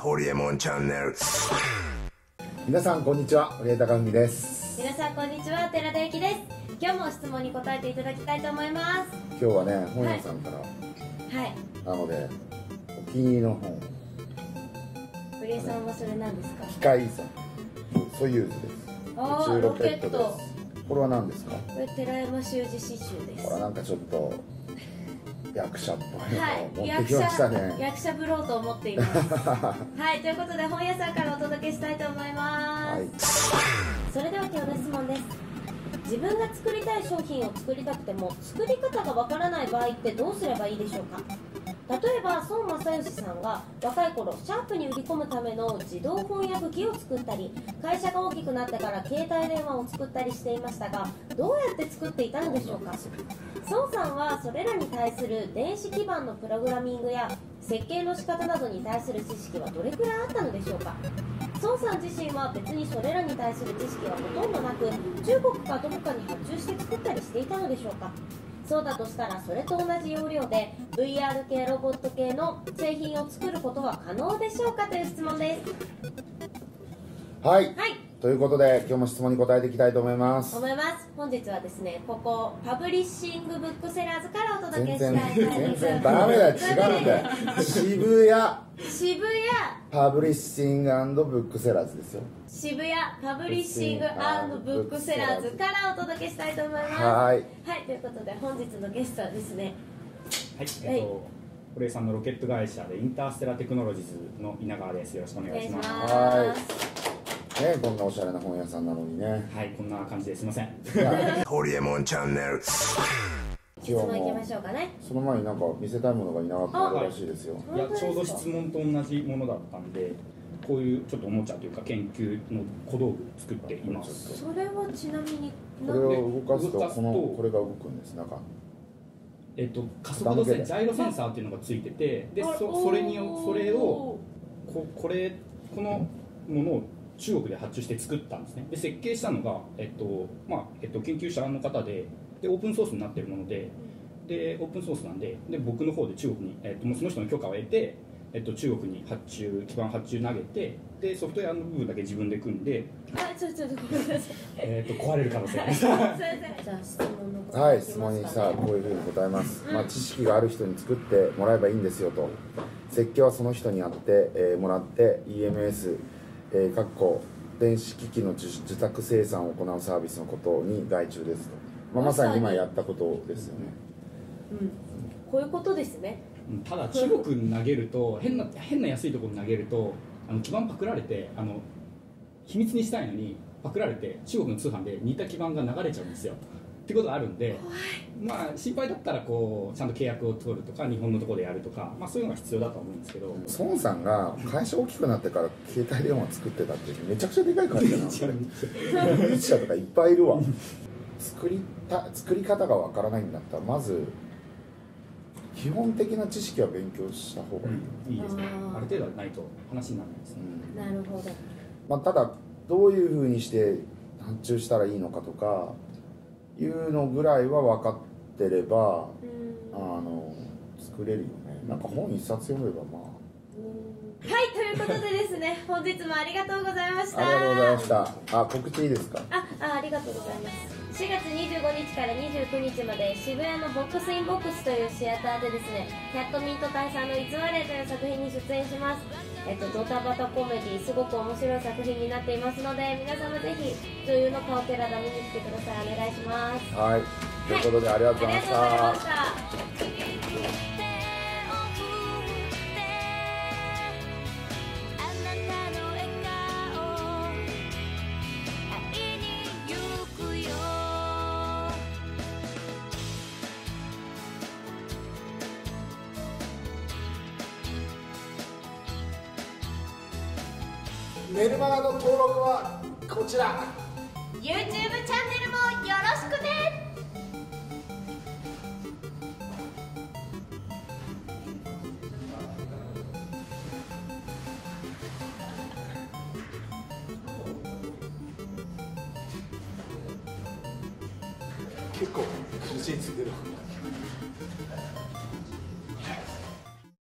ホリエモンチャンネル。皆さんこんにちは。堀江貴文です。皆さんこんにちは。寺田由紀です。今日も質問に答えていただきたいと思います。今日はね本屋さんから、はい。なのでお気に入りの本。堀江さんはそれ何ですか？機械遺産ソユーズです。あー宇宙ロケット。これは何ですか？これ寺山修司詩集です。これはなんかちょっと役者っぽいのをはい持って役きました者ね、役者ぶろうと思っています。はいということで本屋さんからお届けしたいと思います、はい。それでは今日の質問です。自分が作りたい商品を作りたくても作り方がわからない場合ってどうすればいいでしょうか？例えば孫正義さんが若い頃シャープに売り込むための自動翻訳機を作ったり会社が大きくなってから携帯電話を作ったりしていましたがどうやって作っていたのでしょうか？孫さんはそれらに対する電子基盤のプログラミングや設計の仕方などに対する知識はどれくらいあったのでしょうか？孫さん自身は別にそれらに対する知識はほとんどなく中国かどこかに発注して作ったりしていたのでしょうか？そうだとしたらそれと同じ要領で VR 系ロボット系の製品を作ることは可能でしょうかという質問です。はい、はいということで今日も質問に答えていきたいと思います。思います。本日はですねここパブリッシングブックセラーズからお届けしたいと思います。全然ダメだよ。違うんだよ。渋谷。渋谷。パブリッシングブックセラーズですよ。渋谷パブリッシングブックセラーズからお届けしたいと思います。はい。はいということで本日のゲストはですね。はい、えっと、堀江さんのロケット会社でインターステラテクノロジーズの稲川です。よろしくおお願いします。ねこんなおしゃれな本屋さんなのにね。はい、こんな感じですいません。ホリエモンチャンネル。質問いきましょうかね。その前になんか見せたいものがいなかったらしいですよ。いや、ちょうど質問と同じものだったんで、こういうちょっとおもちゃというか研究の小道具作っています。それはちなみにこれを動かすとこのこれが動くんですなんかえっと、加速度センジャイロセンサーっていうのがついてて、で、そそれによそれをここれこのものを中国で発注して作ったんですね。で設計したのが、えっとまあえっと、研究者の方ででオープンソースになってるものででオープンソースなんでで僕の方で中国に、えっと、もうその人の許可を得て、えっと、中国に発注基盤発注投げてでソフトウェアの部分だけ自分で組んで、あちょちょっとごめんなさい。えっと、壊れる可能性があります。すいません。じゃあ質問の方はい質問にさこういうふうに答えます、まあ、知識がある人に作ってもらえばいいんですよと。設計はその人にやって、えーもらって EMS、えー、かっこ電子機器の自自宅生産を行うサービスのことに外注ですと、まあ、まさに今やったことですよね。うん。こういうことですね。うん。ただ中国に投げると変な変な安いところに投げるとあの基盤パクられてあの秘密にしたいのにパクられて中国の通販で似た基盤が流れちゃうんですよってことがあるんでまあ心配だったらこうちゃんと契約を取るとか日本のところでやるとか、まあ、そういうのが必要だと思うんですけど。孫さんが会社大きくなってから携帯電話作ってたってめちゃくちゃでかい会社な。のそれ技術者とかいっぱいいるわ。作りた作り方がわからないんだったらまず基本的な知識は勉強した方がいい、いいですね。ある程度はないと話にならないですね、なるほど。まあ、ただどういうふうにして発注したらいいのかとかいうのぐらいは分かってればうん。あの作れるよね。なんか本一冊読めばまはいということでですね本日もありがとうございました。あありがとうございました。あ告知いいですか？ああありがとうございます4月25日から29日まで渋谷のボックスインボックスというシアターでですねキャットミート大佐の戯れという作品に出演します。えっとドタバタコメディすごく面白い作品になっていますので皆様ぜひ女優の顔寺田見に来てください。お願いします。はい。ということでありがとうございました、メルマガの登録はこちら。YouTube チャンネルもよろしくね。結構苦しいついてる